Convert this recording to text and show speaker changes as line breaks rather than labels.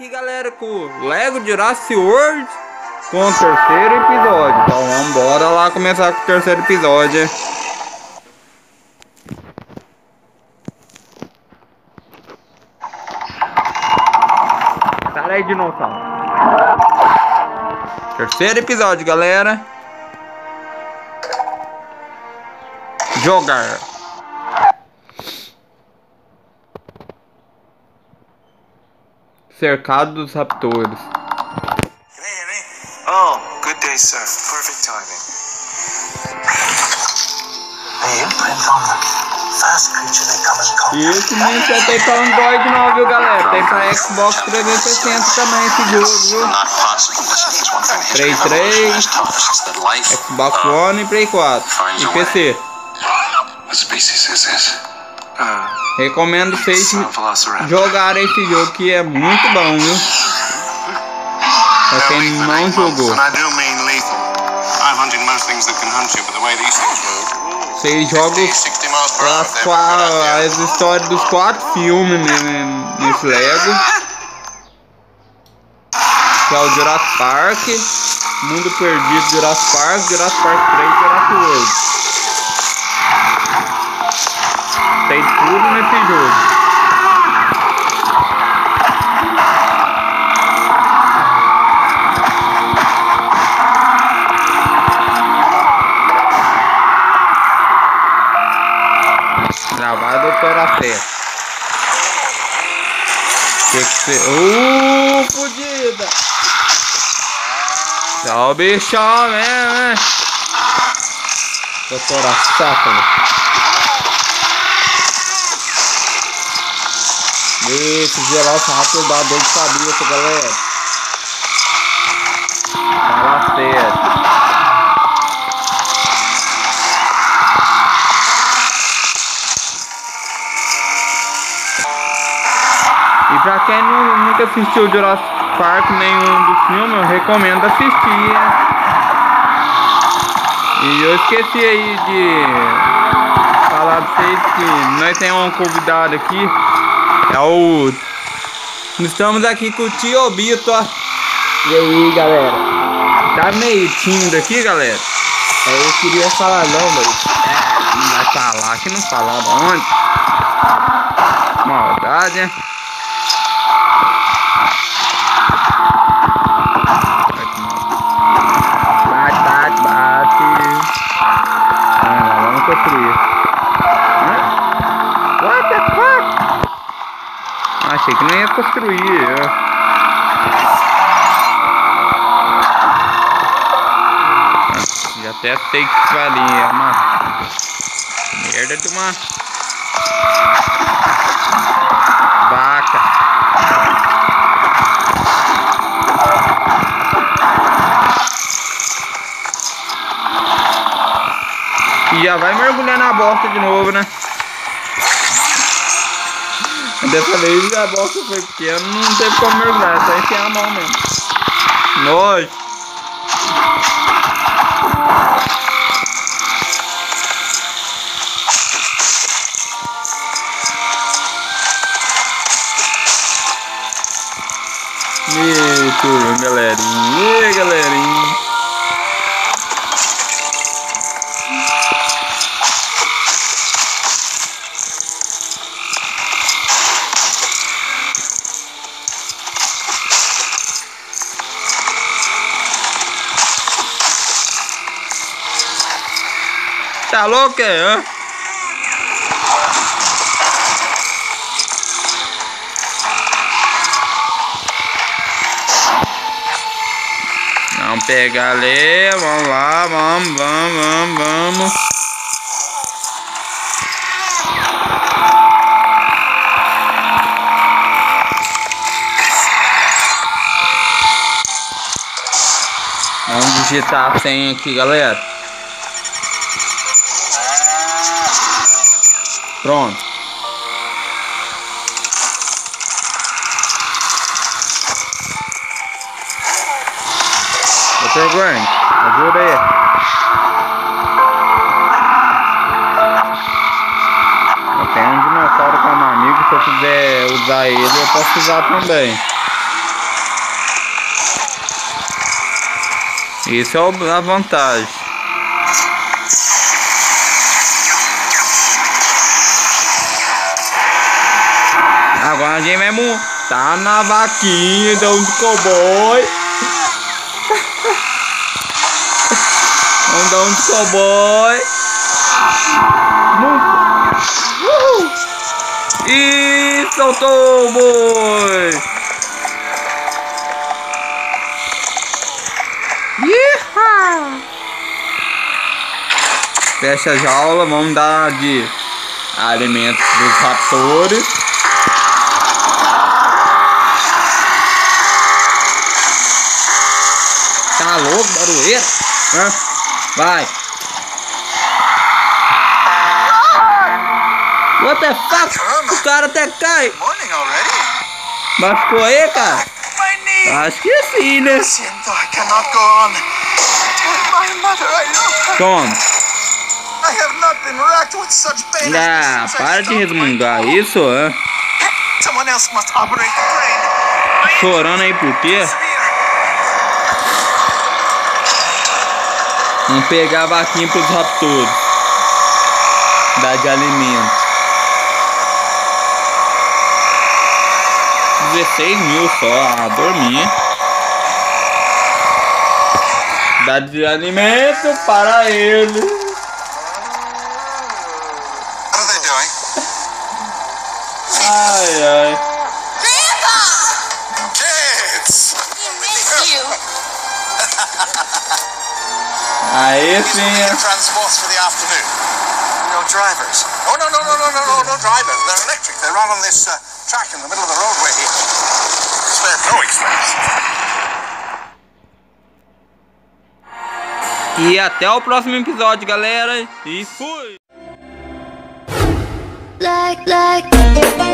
aqui, galera, com o Lego Jurassic World com o terceiro episódio. Então vamos embora lá começar com o terceiro episódio. Sai aí, dinossauro. Terceiro episódio, galera. Jogar. Cercado dos raptores.
Oh, good day, sir. Perfect timing.
E esse nem só tem pra Android não, viu galera? Tem pra Xbox 360 também esse jogo, viu? Play
history ever
3,
has taught us is that life,
Xbox One e Play 4 e PC.
Species is this?
Recomendo vocês jogarem esse jogo que é muito bom, viu? Pra quem não jogou. Vocês jogam
50, 60 miles per hour.
as, histórias dos quatro filmes ne- nesse Lego. Que é o Jurassic Park, Mundo Perdido Jurassic Park, Jurassic Park 3 Jurassic World. Tudo nesse jogo. Gravado doutora Fé. Que que você. Uh, fodida! Tchau, bichão, né, né? Doutora Sácalo. Esse Velociraptor dá dor de cabeça, galera. Fala sério. E pra quem nu- nunca assistiu Jurassic Park, nenhum dos filmes, eu recomendo assistir. E eu esqueci aí de falar pra vocês que nós temos um convidado aqui. É o. Estamos aqui com o tio Bito.
E aí galera,
Tá meio tímido aqui, galera.
É, eu queria falar não, mas
É, não vai falar que não falava onde. Maldade, né? Bate, bate, bate. Ah, vamos construir. Achei que não ia construir. eu- Já até sei que vai ali. É uma merda de uma vaca. E já vai mergulhar na bosta de novo, né? Dessa vez a bosta foi pequena, não teve como mergulhar, é só enfiar a mão mesmo. Nojo. E turma, galerinha, e galerinha. Tá louco, é? hã? Vamos pegar ali, vamos lá, vamos, vamos, vamos, vamos. Vamos digitar a senha aqui, galera. Pronto. Doutor Grant, ajuda aí. Eu tenho um dinossauro como amigo, se eu quiser usar ele, eu posso usar também. Isso é a vantagem. Gente vai montar na vaquinha da um cowboy. Vamos dar um de cowboy. Uhul. E soltou o boi. Fecha a jaula, vamos dar de alimento dos raptores. Hã? Vai. What the fuck? O cara até cai. Machucou aí, cara? Acho que sim, né? Toma. Ah, para de resmungar isso, hã? Chorando aí por quê? Vamos pegar a vaquinha pros raptores. Dar de alimento. 16 mil só, a dormir. Dá de alimento para ele.
What are they doing?
Ai, ai.
Kids! Transports for the afternoon. No drivers. Oh, no, no, no, no, no, no, no drivers. They're electric. They run on this uh, track in the middle of the roadway here. Spare no expense.
E até o próximo episódio, galera. E fui!
like like